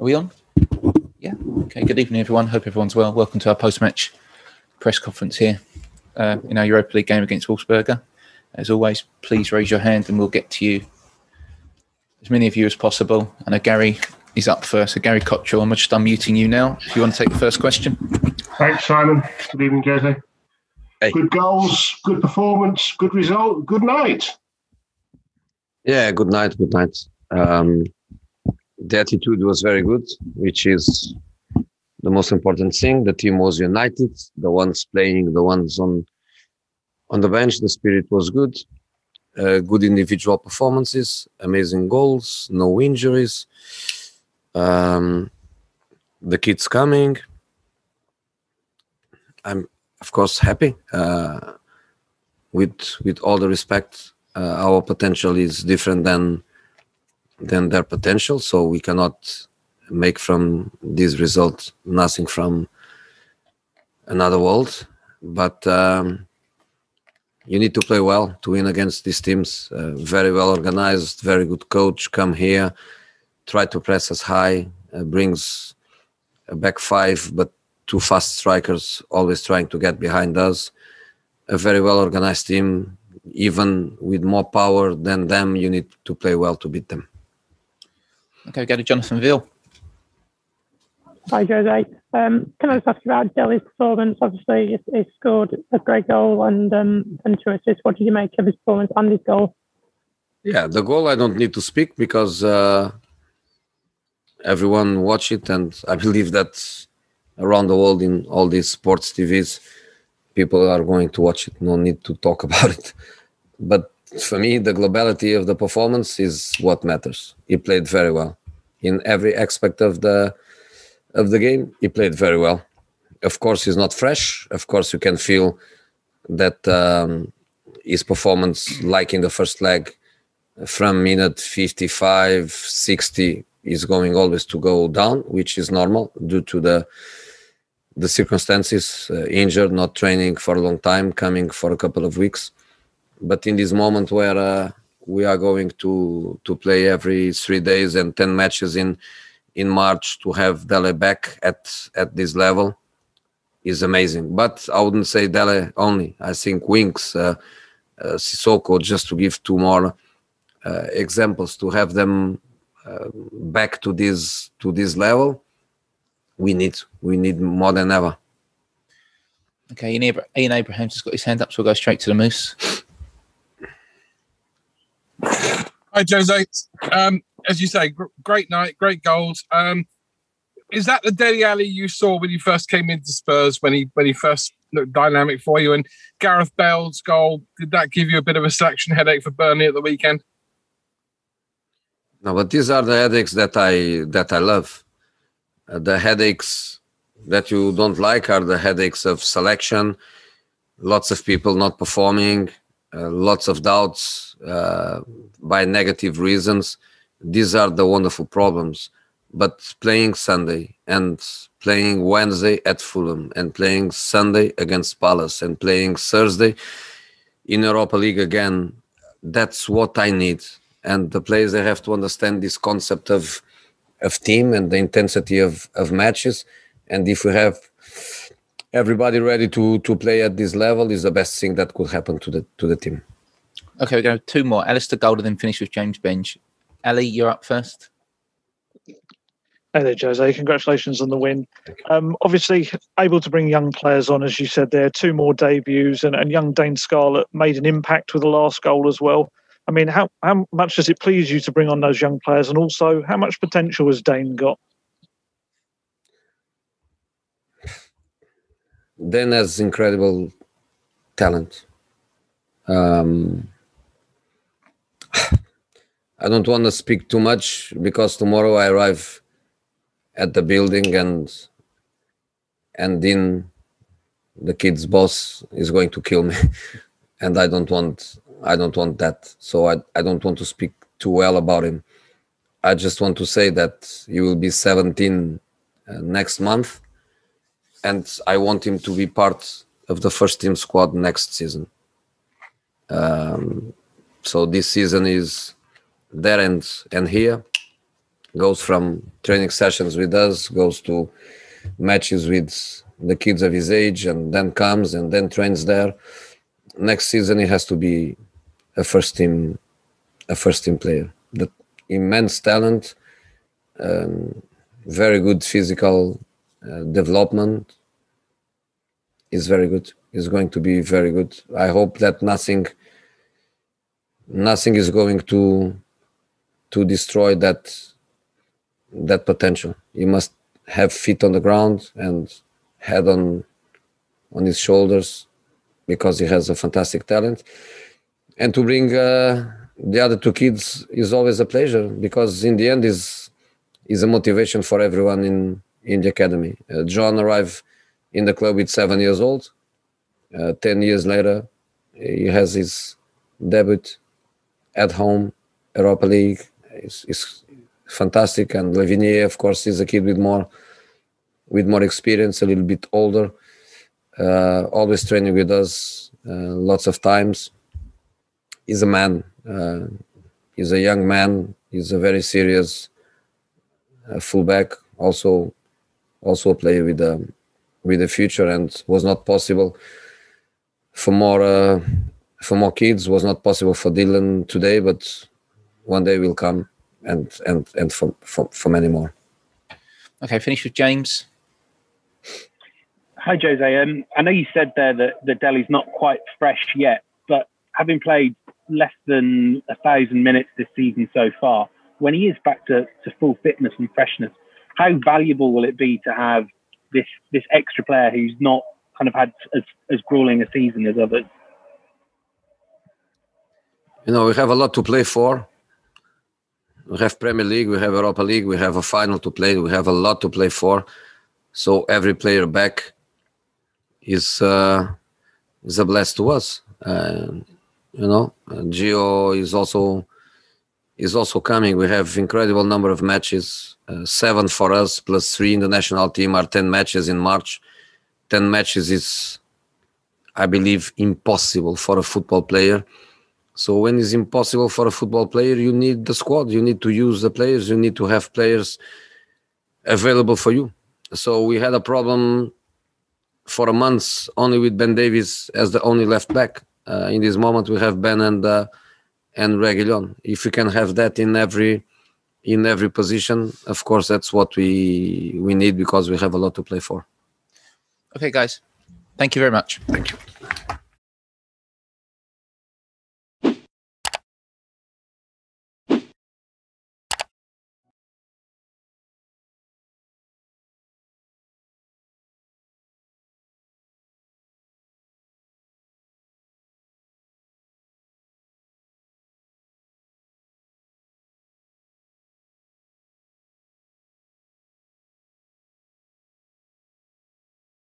Are we on? Yeah. Okay. Good evening, everyone. Hope everyone's well. Welcome to our post-match press conference here uh, in our Europa League game against Wolfsberger. As always, please raise your hand and we'll get to you, as many of you as possible. I know Gary is up first. So Gary Cotterill, I'm just unmuting you now. If you want to take the first question. Thanks, Simon. Good evening, Jose. Hey. Good goals, good performance, good result, good night. Yeah, good night, good night. Um, the attitude was very good, which is the most important thing. The team was united. The ones playing, the ones on on the bench, the spirit was good. Uh, good individual performances, amazing goals, no injuries. Um, the kids coming. I'm of course happy. Uh, with with all the respect, uh, our potential is different than than their potential, so we cannot make from this result nothing from another world. But um, you need to play well to win against these teams. Uh, very well organized, very good coach. Come here, try to press us high. Uh, brings a back five, but two fast strikers always trying to get behind us. A very well organized team. Even with more power than them, you need to play well to beat them. Okay, we go to Jonathan Veal. Hi, Jose. Um, can I just ask you about Dele's performance? Obviously, he, he scored a great goal and um, and two assists. What did you make of his performance and his goal? Yeah, the goal I don't need to speak because uh, everyone watch it, and I believe that around the world in all these sports TVs, people are going to watch it. No need to talk about it. But for me, the globality of the performance is what matters. He played very well in every aspect of the of the game. He played very well. Of course, he's not fresh. Of course, you can feel that um, his performance, like in the first leg, from minute 55, 60, is going always to go down, which is normal due to the the circumstances, uh, injured, not training for a long time, coming for a couple of weeks. But in this moment where uh, we are going to to play every three days and ten matches in in March to have Dele back at at this level is amazing. But I wouldn't say Dele only. I think Winks, uh, uh, Sissoko, just to give two more uh, examples, to have them uh, back to this to this level, we need we need more than ever. Okay, Ian, Abra- Ian Abraham's just got his hand up, so we'll go straight to the Moose. Hi, Jose. Um, as you say, gr- great night, great goals. Um, is that the Dele Alli you saw when you first came into Spurs when he when he first looked dynamic for you? And Gareth Bale's goal did that give you a bit of a selection headache for Burnley at the weekend? No, but these are the headaches that I that I love. Uh, the headaches that you don't like are the headaches of selection. Lots of people not performing, lots of doubts uh, by negative reasons. These are the wonderful problems. But playing Sunday and playing Wednesday at Fulham and playing Sunday against Palace and playing Thursday in Europa League again, that's what I need. And the players they have to understand this concept of of team and the intensity of, of matches. And if we have everybody ready to to play at this level is the best thing that could happen to the to the team. Okay, we go two more. Alistair Golden, then finish with James Benge. Ellie, you're up first. Hey there, Jose. Congratulations on the win. Um, obviously, able to bring young players on, as you said there, two more debuts, and, and young Dane Scarlett made an impact with the last goal as well. I mean, how, how much does it please you to bring on those young players? And also, how much potential has Dane got? Dan has incredible talent. Um, I don't want to speak too much because tomorrow I arrive at the building and and then the kid's boss is going to kill me and I don't want I don't want that. So I, I don't want to speak too well about him. I just want to say that he will be 17 uh, next month and I want him to be part of the first team squad next season. Um, so this season is there and and here, goes from training sessions with us, goes to matches with the kids of his age, and then comes and then trains there. Next season, he has to be a first team, a first team player. The immense talent, um, very good physical uh, development is very good. Is going to be very good. I hope that nothing, nothing is going to to destroy that that potential. You must have feet on the ground and head on on his shoulders because he has a fantastic talent. And to bring uh, the other two kids is always a pleasure because in the end is is a motivation for everyone in in the academy. Uh, John arrived in the club with seven years old. Uh, Ten years later, he has his debut at home, Europa League. It's, it's fantastic, and Lavinier, of course, is a kid with more with more experience, a little bit older. Uh, always training with us, uh, lots of times. He's a man. Uh, he's a young man. He's a very serious uh, fullback. Also, also a player with a with a future, and was not possible for more uh, for more kids. Was not possible for Dylan today, but one day will come, and and and for for, for many more. Okay, finish with James. Hi, Jose. Um, I know you said there that the Dele's not quite fresh yet, but having played less than a thousand minutes this season so far, when he is back to, to full fitness and freshness, how valuable will it be to have this this extra player who's not kind of had as, as grueling a season as others? You know, we have a lot to play for. We have Premier League, we have Europa League, we have a final to play. We have a lot to play for. So every player back is uh, is a bless to us. Uh, you know, Gio is also is also coming. We have incredible number of matches, uh, seven for us plus three in the national team are ten matches in March. Ten matches is, I believe, impossible for a football player. So when it's impossible for a football player, you need the squad. You need to use the players. You need to have players available for you. So we had a problem for a month only with Ben Davies as the only left back. Uh, in this moment, we have Ben and uh, and Reguilon. If we can have that in every in every position, of course, that's what we we need because we have a lot to play for. Okay, guys. Thank you very much. Thank you.